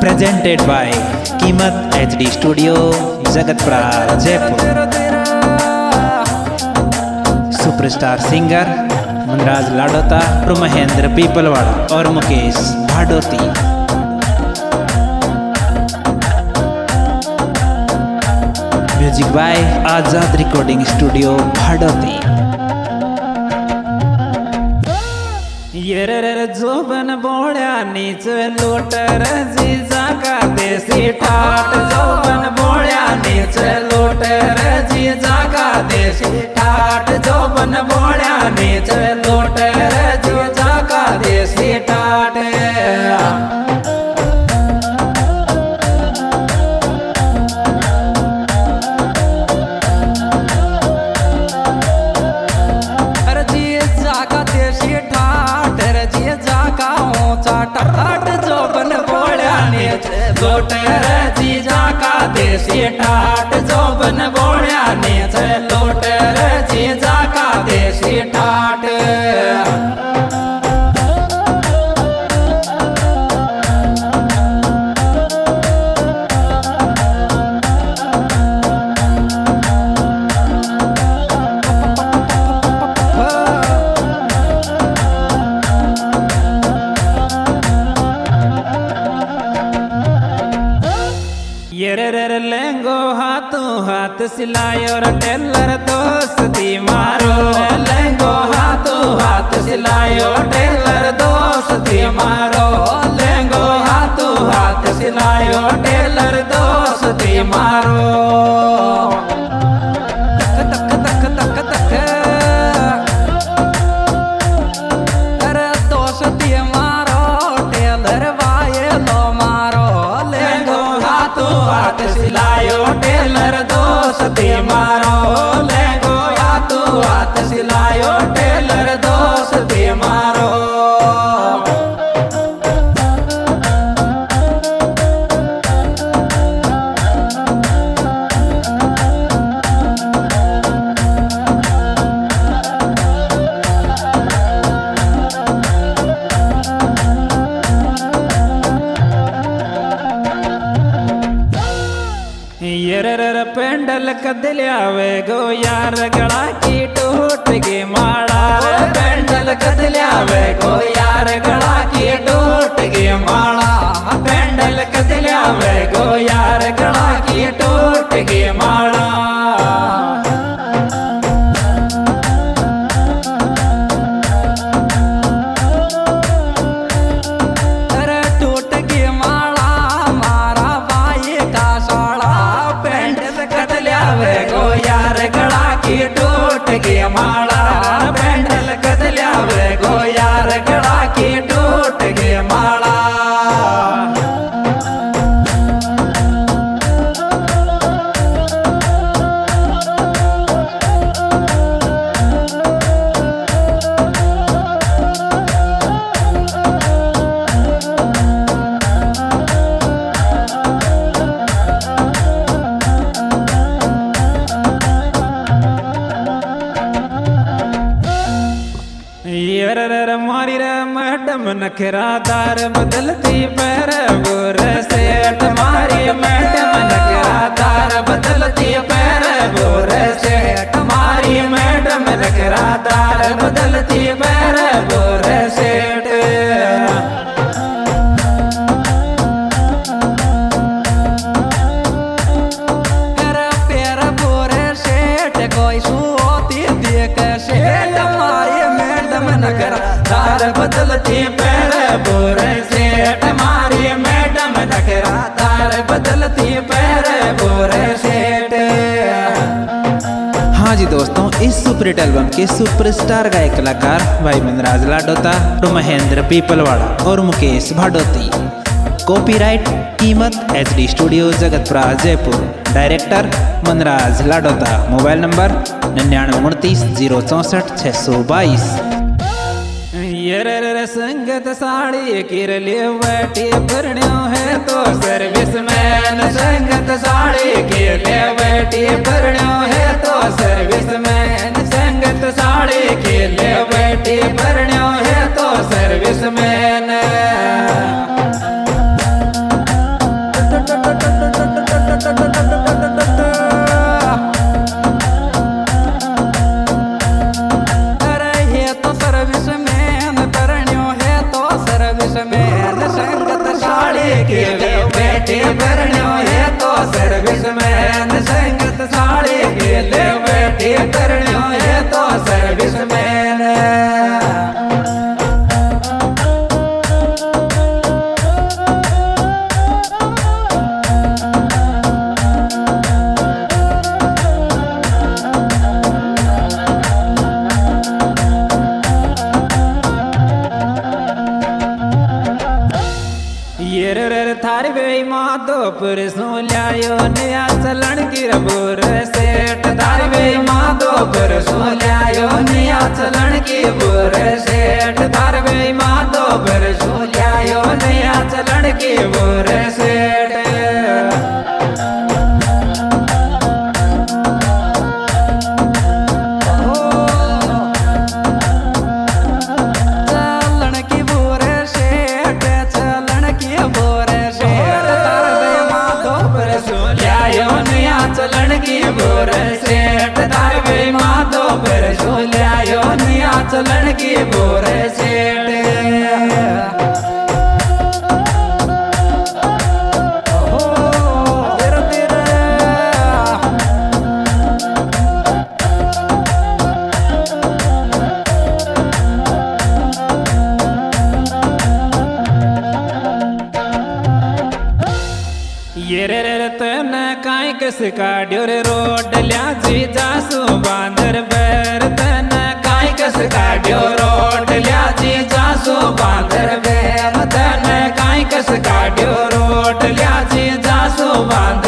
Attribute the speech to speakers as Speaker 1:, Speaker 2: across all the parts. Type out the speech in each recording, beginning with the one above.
Speaker 1: presented by Kimat HD Studio, Jagatpura, Jaipur. Superstar singer Manraj Ladota और महेंद्र पीपलवाड़ा और Mukesh Bhadoti music by Azad recording studio Bhadoti ये रे रे जोबन बोळ्या नीच लोटर जीजा का देसी ठाट. जोबन बोळ्या नीच लोटर जीजा का देसी ठाट. जोबन बोळ्या नीच लोटर जीजा का देसी ठाट.
Speaker 2: नेच
Speaker 1: जीजा का देसी ठाट ये रे रे लेंगो हाथों हाथ सिलाई और टेलर दोस्ती मारो। लेंगो हाथों हाथ सिलाई और टेलर दोस्ती मारो। लेंगो हाथों हाथ
Speaker 2: सिलाई और टेलर
Speaker 1: दोस्ती मारो। सिलायो टेलर दोस्त मारो। पेंडल कदल्यावे गो यार गड़ा की माड़ा पेंडल कदल्या को यार गला
Speaker 2: की टूट की माला पेंडल कदल्या को
Speaker 1: यार गला की टूट की माला वे को કે માળા कर मारी रे मैडम नखरादार बदलती पैर गोर से मारी। मैडम नखरा नखरादार बदलती पैर गोर
Speaker 2: से मारी। मैडम
Speaker 1: नखरादार बदलती पैर गोर सेठ दोस्तों, इस सुपर हिट एल्बम के सुपरस्टार गायक कलाकार भाई मनराज लाडोता और महेंद्र पीपलवाड़ा और मुकेश भाडोती। कॉपीराइट कीमत H D studio Jagatpura, Jaipur. Director Manraj Ladota. Mobile number निन्यानवे उनतीस, ज़ीरो चौंसठ छः सौ बाईस। संगत साड़ी किरली बैठी भरण्यो है तो सर्विस मैन संगत साड़ी किरले बैठी भरण्यो है तो सर्विस मैन संगत साड़ी किरले बैठी भरण्यो
Speaker 2: सर्विसमैन संगत साड़ी के लिए बैठे करना है तो सर्विसमैन संगत साड़ी के लिए बैठे करना है तो सर्विसमैन Sahib चलन की बोर सेठ ये काय कस काड्यो रे रोड? ल्याजी जासू बांदर बेर काड्यो रोड ल्याजी जासू बांदर बेर तन काय कस काड्यो रोड ल्याची जासू बांदर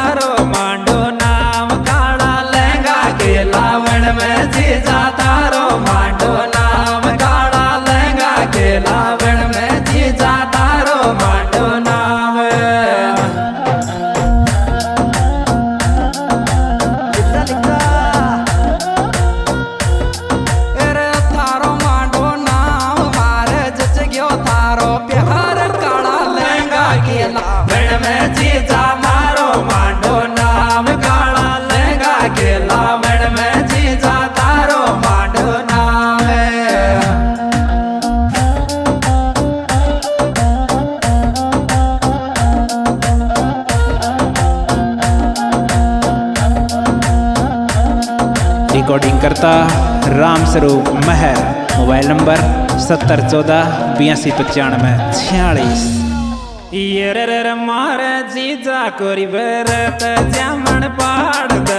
Speaker 2: तारो मांडो नाम काला लहंगा किरलावण में जीजा तारो मांडो नाम काला लहंगा किरलावण में जीजा तारो मांडो नाम। लिखा लिखा रे थारो मांडो नाम मारे जच गयो थारो प्यार काला लहंगा केला बण में जीजा
Speaker 1: रिकॉर्डिंग करता राम स्वरूप महर, मोबाइल नंबर सत्तर चौदह, बयासी पचानवे, छियालीस।
Speaker 2: मारे जीजा कोरी बरत जामन पहाड़ द